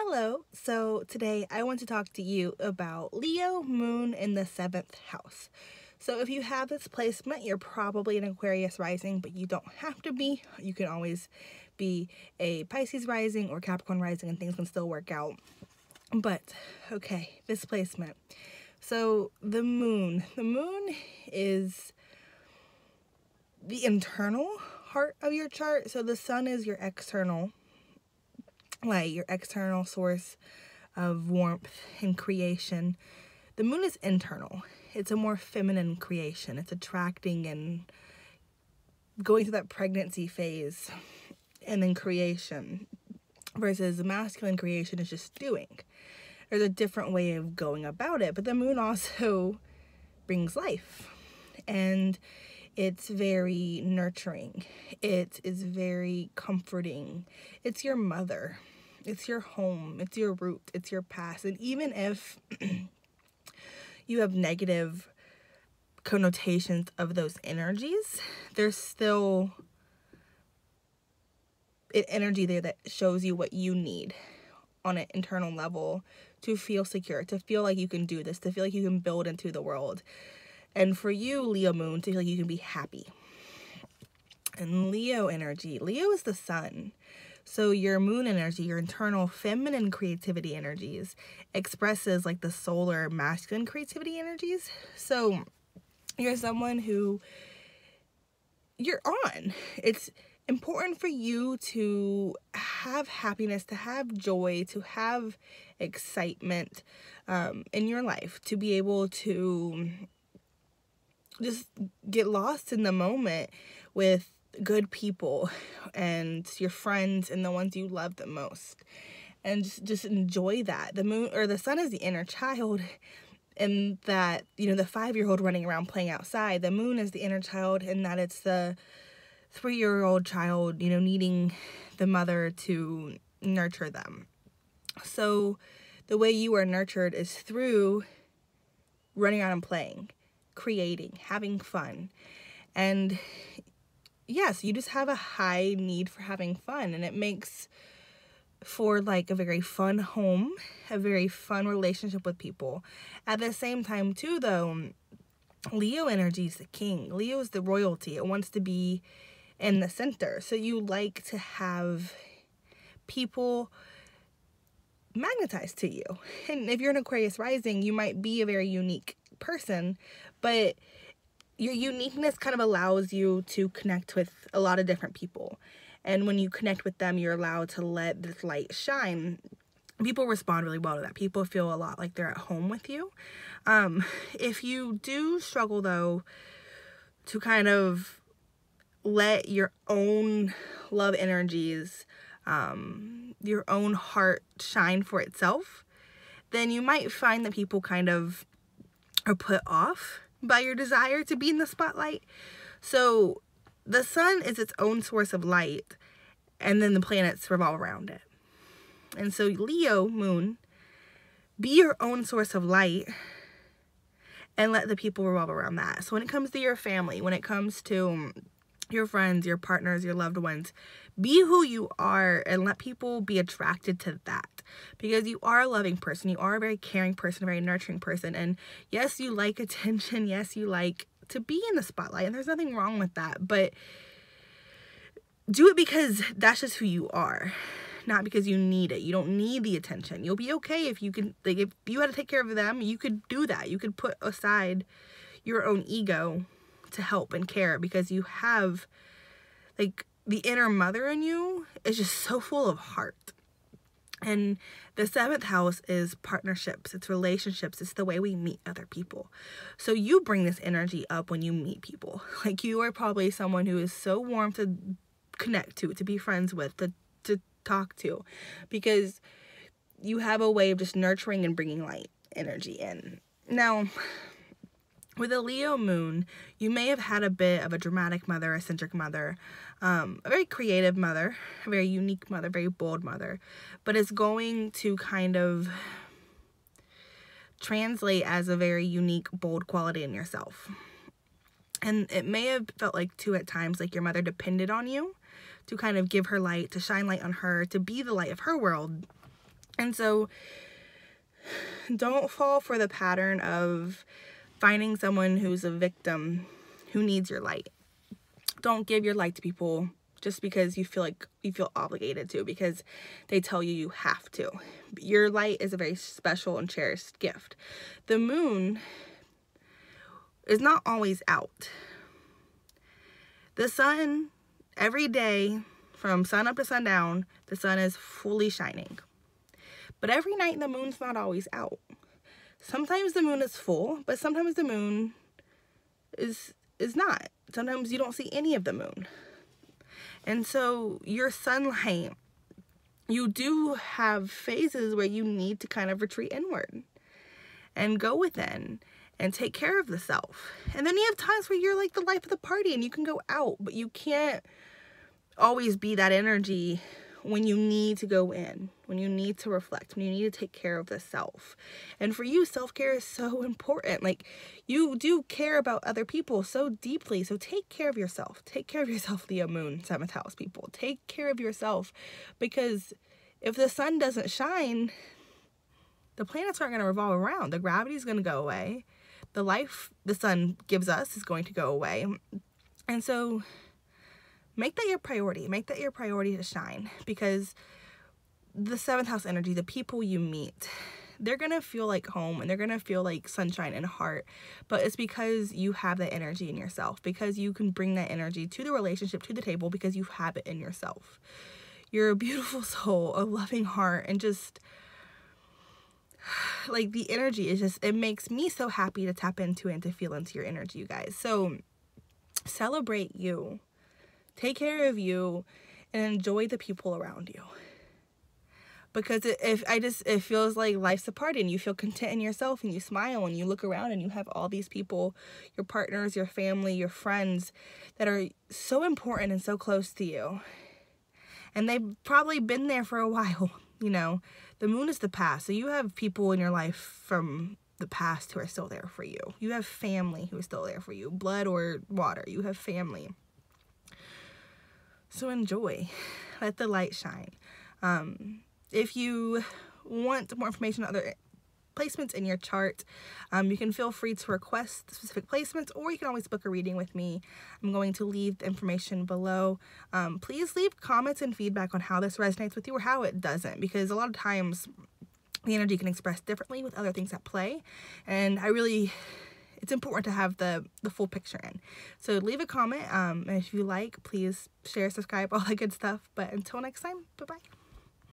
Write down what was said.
Hello. So today I want to talk to you about Leo moon in the seventh house. So if you have this placement, you're probably an Aquarius rising, but you don't have to be. You can always be a Pisces rising or Capricorn rising and things can still work out. But okay, this placement. So the moon, the moon is the internal heart of your chart. So the sun is your external like your external source of warmth and creation. The moon is internal. It's a more feminine creation. It's attracting and going through that pregnancy phase and then creation versus the masculine creation is just doing. There's a different way of going about it, but the moon also brings life and it's very nurturing. It is very comforting. It's your mother. It's your home. It's your root. It's your past. And even if you have negative connotations of those energies, there's still an energy there that shows you what you need on an internal level to feel secure, to feel like you can do this, to feel like you can build into the world. And for you, Leo Moon, to feel like you can be happy. And Leo energy, Leo is the sun. So your moon energy, your internal feminine creativity energies expresses like the solar masculine creativity energies. So you're someone who you're on. It's important for you to have happiness, to have joy, to have excitement um, in your life, to be able to just get lost in the moment with good people and your friends and the ones you love the most. And just, just enjoy that. The moon or the sun is the inner child and that you know the five year old running around playing outside. The moon is the inner child and that it's the three year old child you know needing the mother to nurture them. So the way you are nurtured is through running around and playing creating having fun. And yes, you just have a high need for having fun and it makes for like a very fun home, a very fun relationship with people. At the same time too though, Leo energy is the king. Leo is the royalty. It wants to be in the center. So you like to have people magnetized to you. And if you're an Aquarius rising, you might be a very unique person, but your uniqueness kind of allows you to connect with a lot of different people. And when you connect with them, you're allowed to let this light shine. People respond really well to that. People feel a lot like they're at home with you. Um, if you do struggle, though, to kind of let your own love energies, um, your own heart shine for itself, then you might find that people kind of are put off by your desire to be in the spotlight. So the sun is its own source of light, and then the planets revolve around it. And so, Leo moon, be your own source of light and let the people revolve around that. So, when it comes to your family, when it comes to um, your friends, your partners, your loved ones, be who you are and let people be attracted to that because you are a loving person. You are a very caring person, a very nurturing person. And yes, you like attention. Yes, you like to be in the spotlight, and there's nothing wrong with that. But do it because that's just who you are, not because you need it. You don't need the attention. You'll be okay if you can, like, if you had to take care of them, you could do that. You could put aside your own ego to help and care because you have, like, the inner mother in you is just so full of heart. And the seventh house is partnerships, it's relationships, it's the way we meet other people. So you bring this energy up when you meet people. Like you are probably someone who is so warm to connect to, to be friends with, to, to talk to, because you have a way of just nurturing and bringing light energy in. Now, with a Leo moon, you may have had a bit of a dramatic mother, eccentric mother, um, a very creative mother, a very unique mother, very bold mother, but it's going to kind of translate as a very unique, bold quality in yourself. And it may have felt like, too, at times, like your mother depended on you to kind of give her light, to shine light on her, to be the light of her world. And so don't fall for the pattern of finding someone who's a victim who needs your light. Don't give your light to people just because you feel like you feel obligated to because they tell you you have to. Your light is a very special and cherished gift. The moon is not always out. The sun, every day from sun up to sundown, the sun is fully shining. But every night the moon's not always out. Sometimes the moon is full, but sometimes the moon is is not. Sometimes you don't see any of the moon. And so your sunlight, you do have phases where you need to kind of retreat inward and go within and take care of the self. And then you have times where you're like the life of the party and you can go out, but you can't always be that energy when you need to go in, when you need to reflect, when you need to take care of the self. And for you, self care is so important. Like, you do care about other people so deeply. So, take care of yourself. Take care of yourself, Leo Moon, seventh house people. Take care of yourself because if the sun doesn't shine, the planets aren't going to revolve around. The gravity is going to go away. The life the sun gives us is going to go away. And so, make that your priority. Make that your priority to shine because the seventh house energy, the people you meet, they're to feel like home and they're to feel like sunshine and heart. But it's because you have that energy in yourself, because you can bring that energy to the relationship, to the table, because you have it in yourself. You're a beautiful soul, a loving heart, and just like the energy is just, it makes me so happy to tap into and to feel into your energy, you guys. So celebrate you Take care of you and enjoy the people around you. Because if I just, it feels like life's a party and you feel content in yourself and you smile and you look around and you have all these people, your partners, your family, your friends that are so important and so close to you. And they've probably been there for a while, you know. The moon is the past. So you have people in your life from the past who are still there for you. You have family who is still there for you, blood or water. You have family. So enjoy. Let the light shine. Um, if you want more information on other placements in your chart, um, you can feel free to request specific placements or you can always book a reading with me. I'm going to leave the information below. Um, please leave comments and feedback on how this resonates with you or how it doesn't because a lot of times the energy can express differently with other things at play and I really it's important to have the, the full picture in. So leave a comment. Um, and if you like, please share, subscribe, all that good stuff. But until next time, bye-bye.